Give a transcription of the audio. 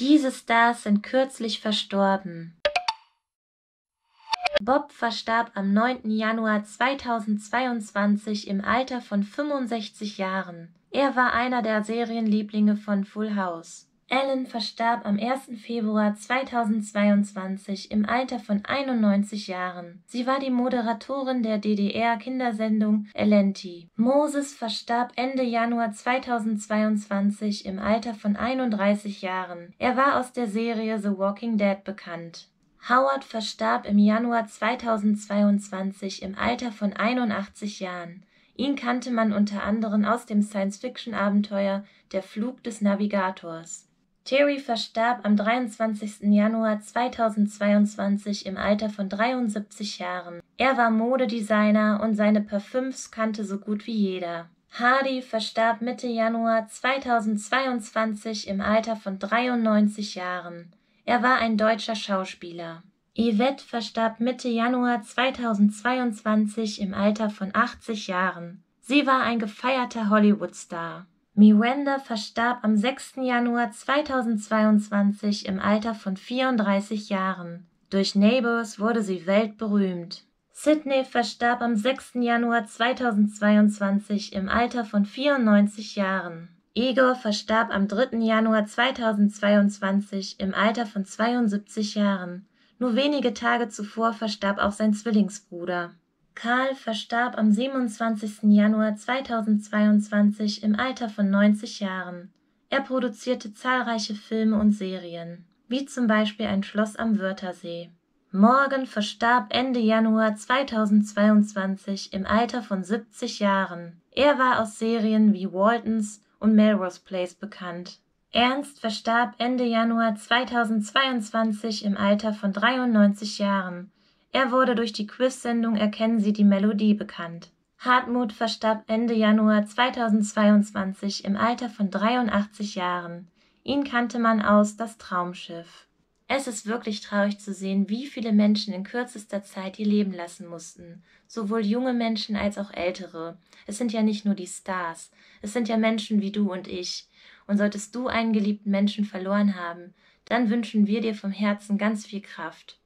Diese Stars sind kürzlich verstorben. Bob verstarb am 9. Januar 2022 im Alter von 65 Jahren. Er war einer der Serienlieblinge von Full House. Ellen verstarb am 1. Februar 2022 im Alter von 91 Jahren. Sie war die Moderatorin der DDR-Kindersendung Elenti. Moses verstarb Ende Januar 2022 im Alter von 31 Jahren. Er war aus der Serie The Walking Dead bekannt. Howard verstarb im Januar 2022 im Alter von 81 Jahren. Ihn kannte man unter anderem aus dem Science-Fiction-Abenteuer Der Flug des Navigators. Terry verstarb am 23. Januar 2022 im Alter von 73 Jahren. Er war Modedesigner und seine Parfüms kannte so gut wie jeder. Hardy verstarb Mitte Januar 2022 im Alter von 93 Jahren. Er war ein deutscher Schauspieler. Yvette verstarb Mitte Januar 2022 im Alter von 80 Jahren. Sie war ein gefeierter Hollywood-Star. Miranda verstarb am 6. Januar 2022 im Alter von 34 Jahren. Durch Neighbors wurde sie weltberühmt. Sydney verstarb am 6. Januar 2022 im Alter von 94 Jahren. Igor verstarb am 3. Januar 2022 im Alter von 72 Jahren. Nur wenige Tage zuvor verstarb auch sein Zwillingsbruder. Karl verstarb am 27. Januar 2022 im Alter von 90 Jahren. Er produzierte zahlreiche Filme und Serien, wie zum Beispiel Ein Schloss am Wörthersee. Morgan verstarb Ende Januar 2022 im Alter von 70 Jahren. Er war aus Serien wie Waltons und Melrose Place bekannt. Ernst verstarb Ende Januar 2022 im Alter von 93 Jahren. Er wurde durch die Quiz-Sendung Erkennen Sie die Melodie bekannt. Hartmut verstarb Ende Januar 2022 im Alter von 83 Jahren. Ihn kannte man aus Das Traumschiff. Es ist wirklich traurig zu sehen, wie viele Menschen in kürzester Zeit ihr Leben lassen mussten. Sowohl junge Menschen als auch ältere. Es sind ja nicht nur die Stars. Es sind ja Menschen wie du und ich. Und solltest du einen geliebten Menschen verloren haben, dann wünschen wir dir vom Herzen ganz viel Kraft.